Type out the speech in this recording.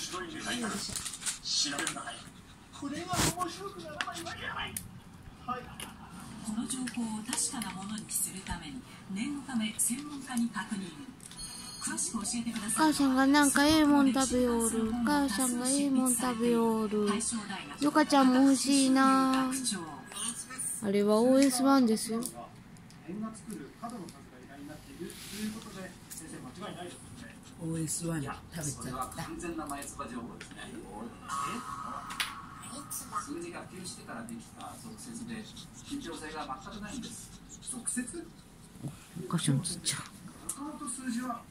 白いネタになる調べるなこれが面白くならないわけがないはいこの情報を確かなものにするために念のため専門家に確認詳しく教えてください母さんがなんかええもん食べよる。母さんがええもん食べよる。大正大学ヨカちゃんも欲しいな。あれは OS1 ですよ。点が作る角の数が偉大になっている OS1 食べちゃった完全な前つば情報ですね。数字が普及してからできた俗説で緊張性が全くないんです。俗説お菓子もつっちゃうもともと数字は